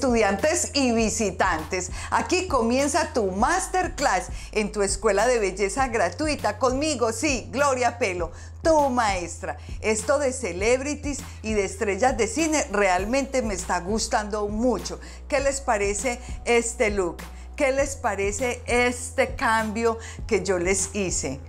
estudiantes y visitantes. Aquí comienza tu masterclass en tu escuela de belleza gratuita conmigo, sí, Gloria Pelo, tu maestra. Esto de celebrities y de estrellas de cine realmente me está gustando mucho. ¿Qué les parece este look? ¿Qué les parece este cambio que yo les hice?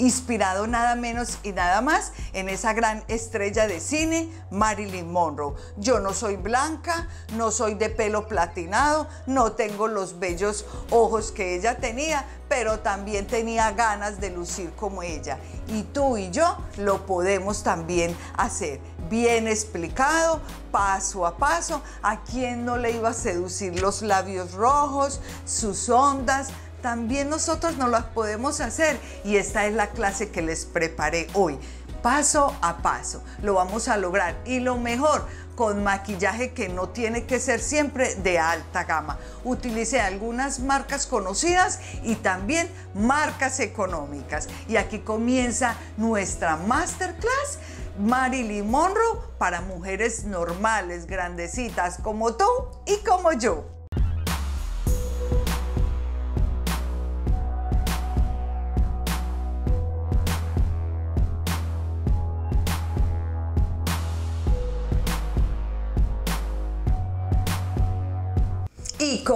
Inspirado nada menos y nada más en esa gran estrella de cine, Marilyn Monroe. Yo no soy blanca, no soy de pelo platinado, no tengo los bellos ojos que ella tenía, pero también tenía ganas de lucir como ella. Y tú y yo lo podemos también hacer. Bien explicado, paso a paso. ¿A quién no le iba a seducir los labios rojos, sus ondas? También nosotros no las podemos hacer y esta es la clase que les preparé hoy. Paso a paso, lo vamos a lograr y lo mejor, con maquillaje que no tiene que ser siempre de alta gama. Utilice algunas marcas conocidas y también marcas económicas. Y aquí comienza nuestra masterclass Marilyn Monroe para mujeres normales, grandecitas como tú y como yo.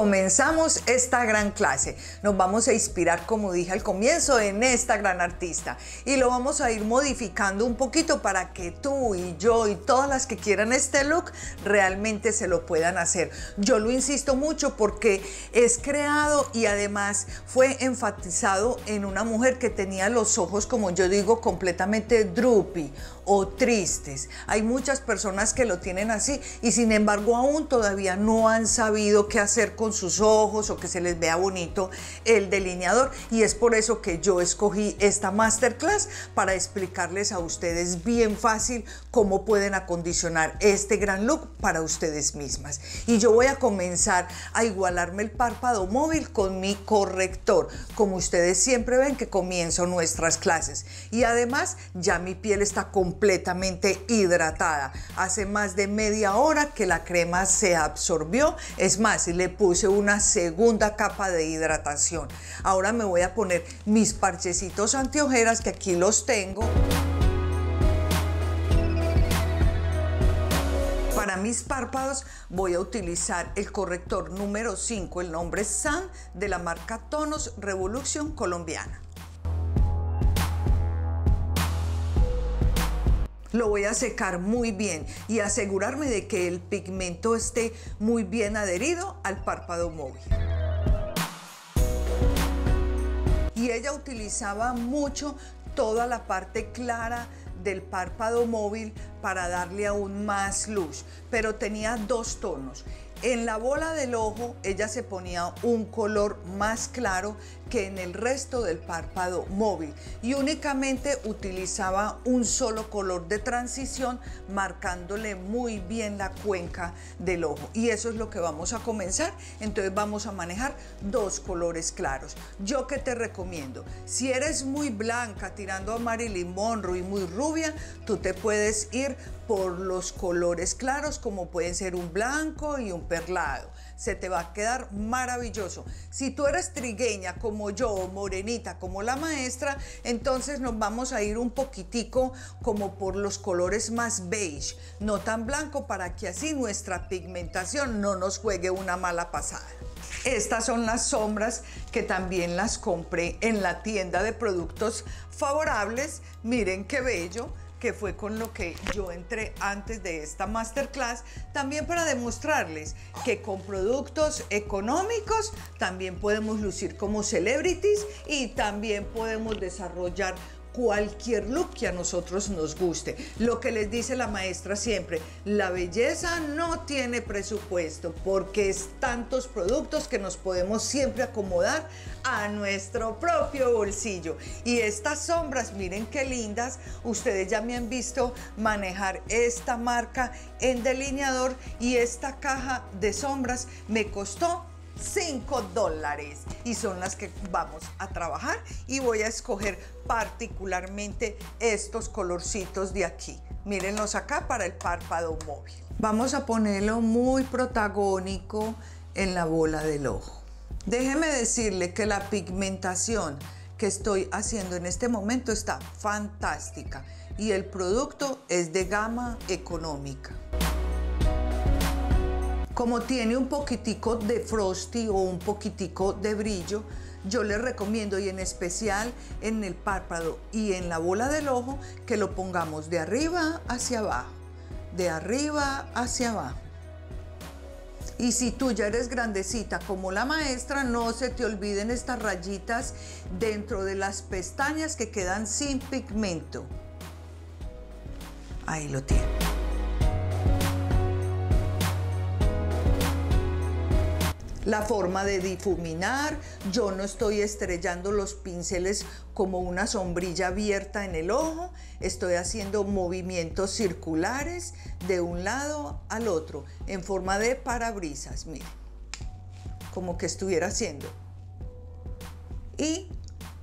Comenzamos esta gran clase. Nos vamos a inspirar, como dije al comienzo, en esta gran artista. Y lo vamos a ir modificando un poquito para que tú y yo y todas las que quieran este look realmente se lo puedan hacer. Yo lo insisto mucho porque es creado y además fue enfatizado en una mujer que tenía los ojos, como yo digo, completamente droopy o tristes. Hay muchas personas que lo tienen así y sin embargo aún todavía no han sabido qué hacer con sus ojos o que se les vea bonito el delineador y es por eso que yo escogí esta masterclass para explicarles a ustedes bien fácil cómo pueden acondicionar este gran look para ustedes mismas. Y yo voy a comenzar a igualarme el párpado móvil con mi corrector, como ustedes siempre ven que comienzo nuestras clases. Y además ya mi piel está completamente hidratada. Hace más de media hora que la crema se absorbió. Es más, le puse una segunda capa de hidratación. Ahora me voy a poner mis parchecitos antiojeras que aquí los tengo. Para mis párpados voy a utilizar el corrector número 5, el nombre es San de la marca Tonos Revolución Colombiana. Lo voy a secar muy bien y asegurarme de que el pigmento esté muy bien adherido al párpado móvil. Y ella utilizaba mucho toda la parte clara del párpado móvil para darle aún más luz, pero tenía dos tonos. En la bola del ojo ella se ponía un color más claro que en el resto del párpado móvil y únicamente utilizaba un solo color de transición marcándole muy bien la cuenca del ojo. Y eso es lo que vamos a comenzar. Entonces vamos a manejar dos colores claros. Yo que te recomiendo si eres muy blanca tirando a Marilyn Monroe y muy rubia tú te puedes ir por los colores claros como pueden ser un blanco y un perlado. Se te va a quedar maravilloso. Si tú eres trigueña como yo o morenita como la maestra, entonces nos vamos a ir un poquitico como por los colores más beige, no tan blanco para que así nuestra pigmentación no nos juegue una mala pasada. Estas son las sombras que también las compré en la tienda de productos favorables. Miren qué bello que fue con lo que yo entré antes de esta masterclass, también para demostrarles que con productos económicos también podemos lucir como celebrities y también podemos desarrollar cualquier look que a nosotros nos guste. Lo que les dice la maestra siempre, la belleza no tiene presupuesto porque es tantos productos que nos podemos siempre acomodar a nuestro propio bolsillo. Y estas sombras, miren qué lindas, ustedes ya me han visto manejar esta marca en delineador y esta caja de sombras me costó 5 dólares y son las que vamos a trabajar y voy a escoger particularmente estos colorcitos de aquí Mírenlos acá para el párpado móvil. Vamos a ponerlo muy protagónico en la bola del ojo. Déjeme decirle que la pigmentación que estoy haciendo en este momento está fantástica y el producto es de gama económica. Como tiene un poquitico de frosty o un poquitico de brillo, yo les recomiendo y en especial en el párpado y en la bola del ojo que lo pongamos de arriba hacia abajo, de arriba hacia abajo. Y si tú ya eres grandecita como la maestra, no se te olviden estas rayitas dentro de las pestañas que quedan sin pigmento. Ahí lo tiene. La forma de difuminar, yo no estoy estrellando los pinceles como una sombrilla abierta en el ojo, estoy haciendo movimientos circulares de un lado al otro en forma de parabrisas, miren, como que estuviera haciendo. Y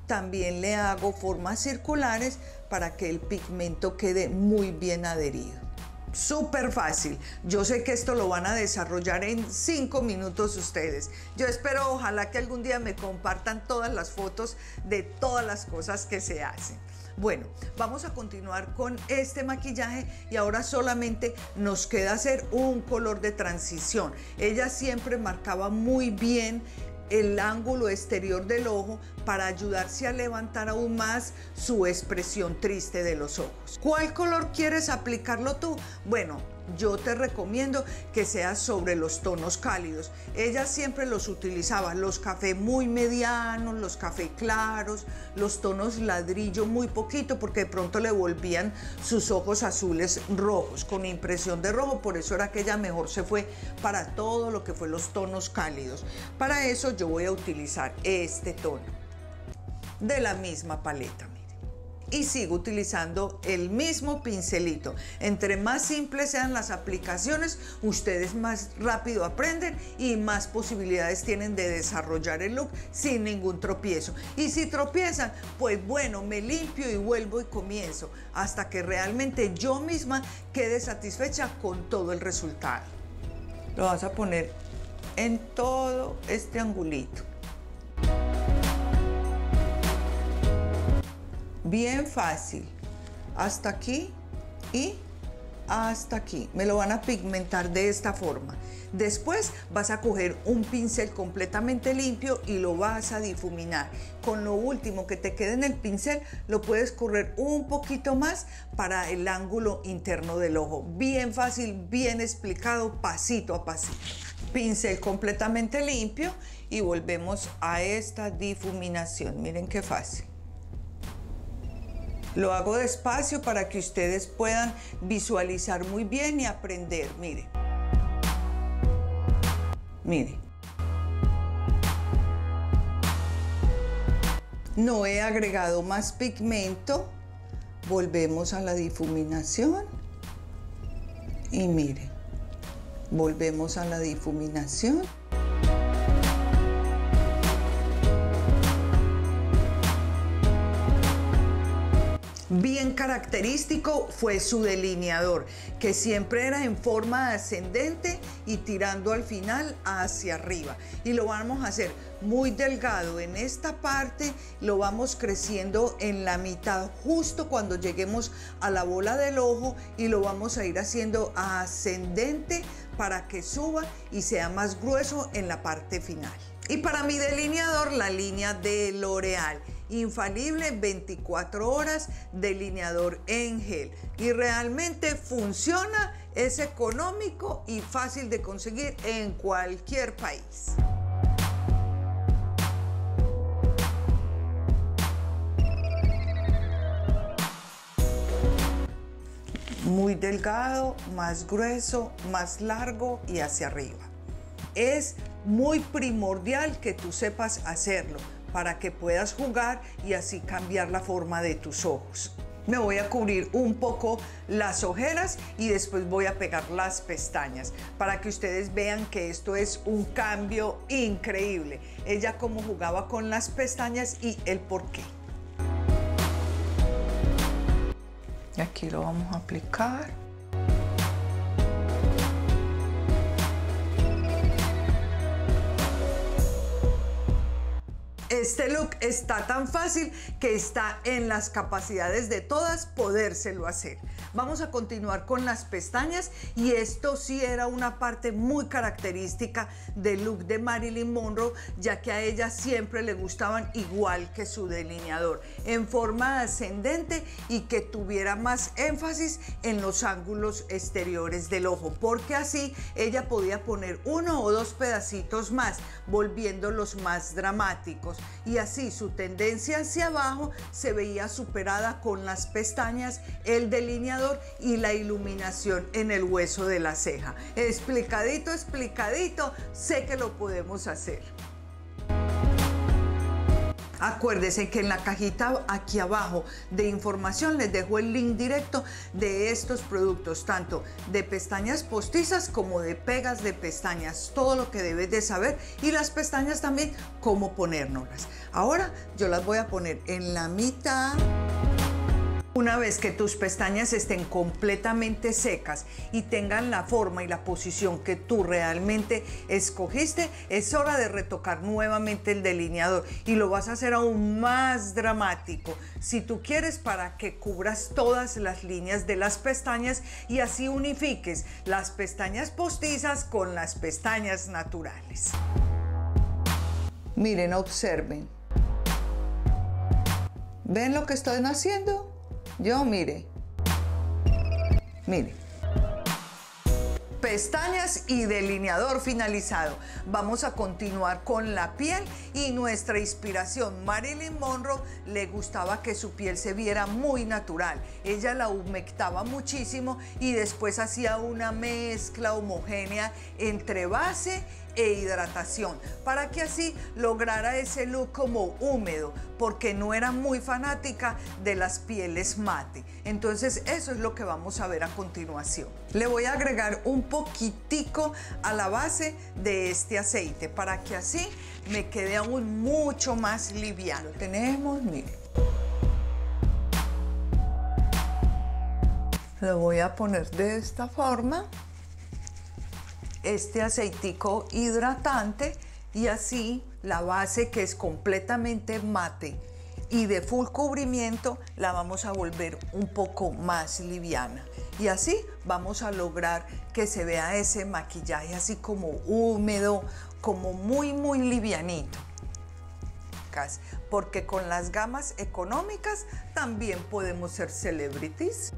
también le hago formas circulares para que el pigmento quede muy bien adherido súper fácil. Yo sé que esto lo van a desarrollar en cinco minutos ustedes. Yo espero, ojalá que algún día me compartan todas las fotos de todas las cosas que se hacen. Bueno, vamos a continuar con este maquillaje y ahora solamente nos queda hacer un color de transición. Ella siempre marcaba muy bien el ángulo exterior del ojo para ayudarse a levantar aún más su expresión triste de los ojos. ¿Cuál color quieres aplicarlo tú? Bueno, yo te recomiendo que seas sobre los tonos cálidos. Ella siempre los utilizaba, los café muy medianos, los café claros, los tonos ladrillo muy poquito, porque de pronto le volvían sus ojos azules rojos, con impresión de rojo, por eso era que ella mejor se fue para todo lo que fue los tonos cálidos. Para eso yo voy a utilizar este tono de la misma paleta y sigo utilizando el mismo pincelito. Entre más simples sean las aplicaciones, ustedes más rápido aprenden y más posibilidades tienen de desarrollar el look sin ningún tropiezo. Y si tropiezan, pues bueno, me limpio y vuelvo y comienzo hasta que realmente yo misma quede satisfecha con todo el resultado. Lo vas a poner en todo este angulito. Bien fácil. Hasta aquí y hasta aquí. Me lo van a pigmentar de esta forma. Después vas a coger un pincel completamente limpio y lo vas a difuminar. Con lo último que te quede en el pincel, lo puedes correr un poquito más para el ángulo interno del ojo. Bien fácil, bien explicado, pasito a pasito. Pincel completamente limpio y volvemos a esta difuminación. Miren qué fácil. Lo hago despacio para que ustedes puedan visualizar muy bien y aprender. Mire. Mire. No he agregado más pigmento. Volvemos a la difuminación. Y mire. Volvemos a la difuminación. Bien característico fue su delineador, que siempre era en forma ascendente y tirando al final hacia arriba. Y lo vamos a hacer muy delgado en esta parte, lo vamos creciendo en la mitad justo cuando lleguemos a la bola del ojo y lo vamos a ir haciendo ascendente para que suba y sea más grueso en la parte final. Y para mi delineador, la línea de L'Oreal infalible 24 horas delineador en gel y realmente funciona, es económico y fácil de conseguir en cualquier país. Muy delgado, más grueso, más largo y hacia arriba. Es muy primordial que tú sepas hacerlo para que puedas jugar y así cambiar la forma de tus ojos. Me voy a cubrir un poco las ojeras y después voy a pegar las pestañas para que ustedes vean que esto es un cambio increíble. Ella como jugaba con las pestañas y el por qué. Y aquí lo vamos a aplicar. Este look está tan fácil que está en las capacidades de todas podérselo hacer. Vamos a continuar con las pestañas y esto sí era una parte muy característica del look de Marilyn Monroe, ya que a ella siempre le gustaban igual que su delineador, en forma ascendente y que tuviera más énfasis en los ángulos exteriores del ojo, porque así ella podía poner uno o dos pedacitos más, volviéndolos más dramáticos. Y así su tendencia hacia abajo se veía superada con las pestañas, el delineador y la iluminación en el hueso de la ceja. Explicadito, explicadito, sé que lo podemos hacer. Acuérdense que en la cajita aquí abajo de información les dejo el link directo de estos productos, tanto de pestañas postizas como de pegas de pestañas, todo lo que debes de saber y las pestañas también, cómo ponérnoslas. Ahora yo las voy a poner en la mitad. Una vez que tus pestañas estén completamente secas y tengan la forma y la posición que tú realmente escogiste, es hora de retocar nuevamente el delineador y lo vas a hacer aún más dramático. Si tú quieres para que cubras todas las líneas de las pestañas y así unifiques las pestañas postizas con las pestañas naturales. Miren, observen. ¿Ven lo que estoy haciendo? Yo, mire, mire. Pestañas y delineador finalizado. Vamos a continuar con la piel y nuestra inspiración. Marilyn Monroe le gustaba que su piel se viera muy natural. Ella la humectaba muchísimo y después hacía una mezcla homogénea entre base e hidratación para que así lograra ese look como húmedo porque no era muy fanática de las pieles mate. Entonces eso es lo que vamos a ver a continuación. Le voy a agregar un poquitico a la base de este aceite para que así me quede aún mucho más liviano. Tenemos mire lo voy a poner de esta forma este aceitico hidratante y así la base que es completamente mate. Y de full cubrimiento la vamos a volver un poco más liviana. Y así vamos a lograr que se vea ese maquillaje así como húmedo como muy muy livianito. Porque con las gamas económicas también podemos ser celebrities.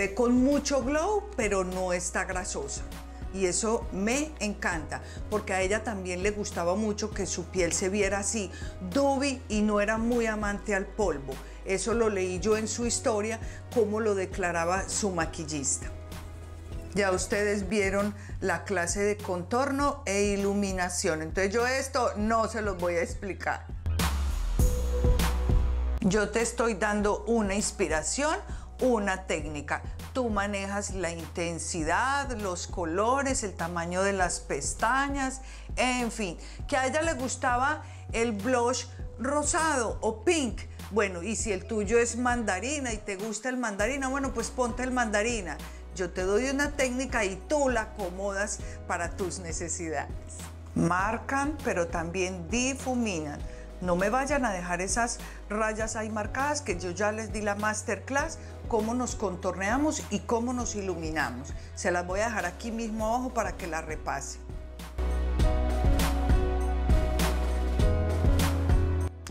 Ve con mucho glow, pero no está grasosa. Y eso me encanta, porque a ella también le gustaba mucho que su piel se viera así, dubi y no era muy amante al polvo. Eso lo leí yo en su historia, como lo declaraba su maquillista. Ya ustedes vieron la clase de contorno e iluminación. Entonces yo esto no se los voy a explicar. Yo te estoy dando una inspiración una técnica. Tú manejas la intensidad, los colores, el tamaño de las pestañas, en fin. Que a ella le gustaba el blush rosado o pink. Bueno, y si el tuyo es mandarina y te gusta el mandarina, bueno, pues ponte el mandarina. Yo te doy una técnica y tú la acomodas para tus necesidades. Marcan, pero también difuminan. No me vayan a dejar esas rayas ahí marcadas que yo ya les di la masterclass, cómo nos contorneamos y cómo nos iluminamos. Se las voy a dejar aquí mismo abajo para que la repase.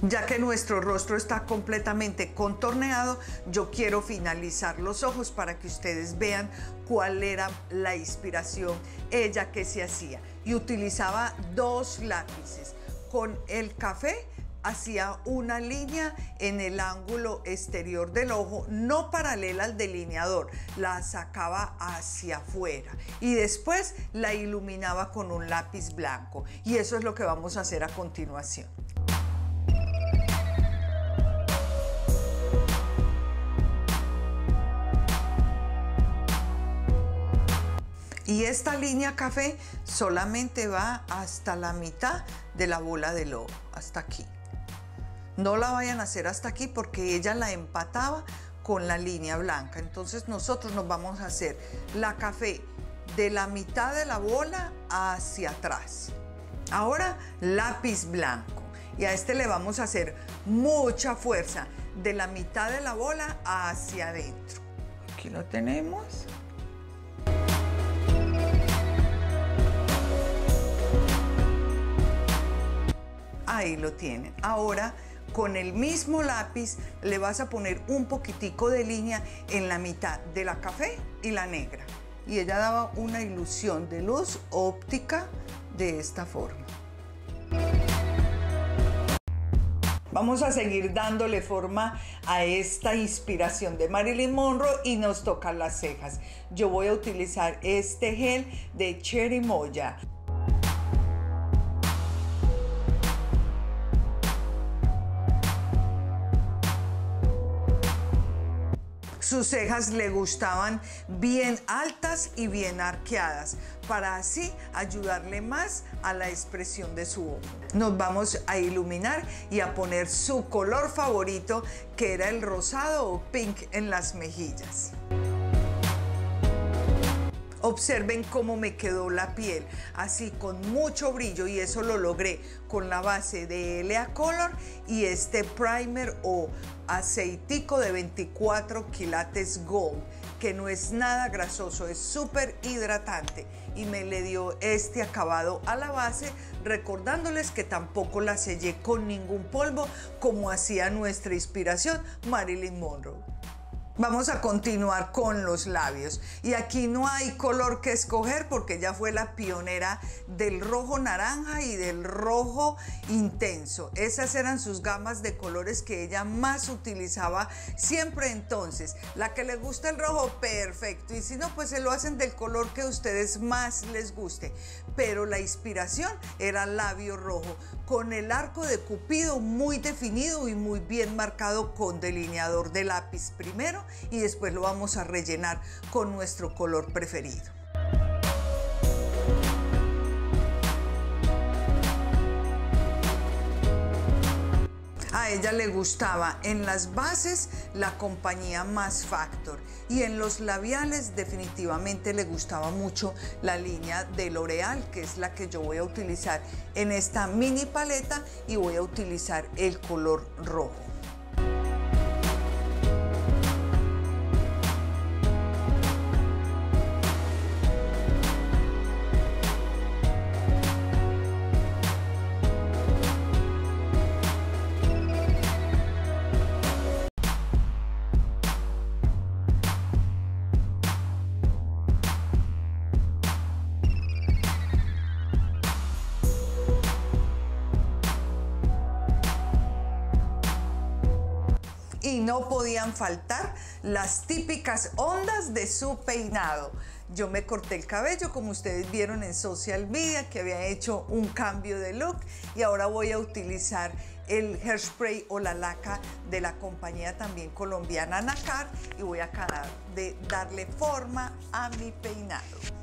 Ya que nuestro rostro está completamente contorneado, yo quiero finalizar los ojos para que ustedes vean cuál era la inspiración ella que se hacía. Y utilizaba dos lápices. Con el café hacía una línea en el ángulo exterior del ojo, no paralela al delineador, la sacaba hacia afuera y después la iluminaba con un lápiz blanco. Y eso es lo que vamos a hacer a continuación. Y esta línea café solamente va hasta la mitad de la bola del ojo, hasta aquí. No la vayan a hacer hasta aquí porque ella la empataba con la línea blanca. Entonces nosotros nos vamos a hacer la café de la mitad de la bola hacia atrás. Ahora lápiz blanco. Y a este le vamos a hacer mucha fuerza de la mitad de la bola hacia adentro. Aquí lo tenemos. Ahí lo tienen. Ahora con el mismo lápiz le vas a poner un poquitico de línea en la mitad de la café y la negra. Y ella daba una ilusión de luz óptica de esta forma. Vamos a seguir dándole forma a esta inspiración de Marilyn Monroe y nos tocan las cejas. Yo voy a utilizar este gel de Cherry Moya. Sus cejas le gustaban bien altas y bien arqueadas para así ayudarle más a la expresión de su ojo. Nos vamos a iluminar y a poner su color favorito que era el rosado o pink en las mejillas. Observen cómo me quedó la piel, así con mucho brillo y eso lo logré con la base de Lea Color y este primer o aceitico de 24 quilates gold que no es nada grasoso, es súper hidratante y me le dio este acabado a la base recordándoles que tampoco la sellé con ningún polvo como hacía nuestra inspiración Marilyn Monroe. Vamos a continuar con los labios. Y aquí no hay color que escoger porque ella fue la pionera del rojo naranja y del rojo intenso. Esas eran sus gamas de colores que ella más utilizaba siempre entonces. La que le gusta el rojo, perfecto. Y si no, pues se lo hacen del color que a ustedes más les guste. Pero la inspiración era labio rojo, con el arco de cupido muy definido y muy bien marcado con delineador de lápiz primero y después lo vamos a rellenar con nuestro color preferido. A ella le gustaba en las bases la compañía Mass Factor y en los labiales definitivamente le gustaba mucho la línea de L'Oreal que es la que yo voy a utilizar en esta mini paleta y voy a utilizar el color rojo. Y no podían faltar las típicas ondas de su peinado. Yo me corté el cabello, como ustedes vieron en social media, que había hecho un cambio de look y ahora voy a utilizar el hairspray o la laca de la compañía también colombiana Nacar y voy a acabar de darle forma a mi peinado.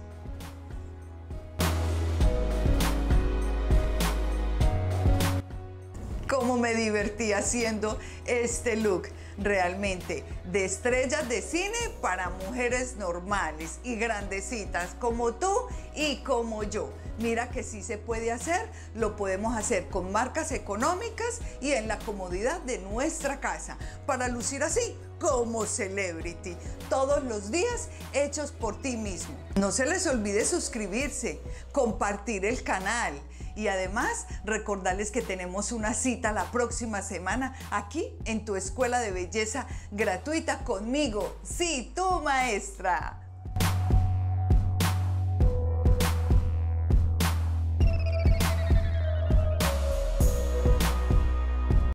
Cómo me divertí haciendo este look realmente de estrellas de cine para mujeres normales y grandecitas como tú y como yo. Mira que sí se puede hacer, lo podemos hacer con marcas económicas y en la comodidad de nuestra casa para lucir así como celebrity, todos los días hechos por ti mismo. No se les olvide suscribirse, compartir el canal y además recordarles que tenemos una cita la próxima semana aquí en tu escuela de belleza gratuita conmigo, sí, tu maestra.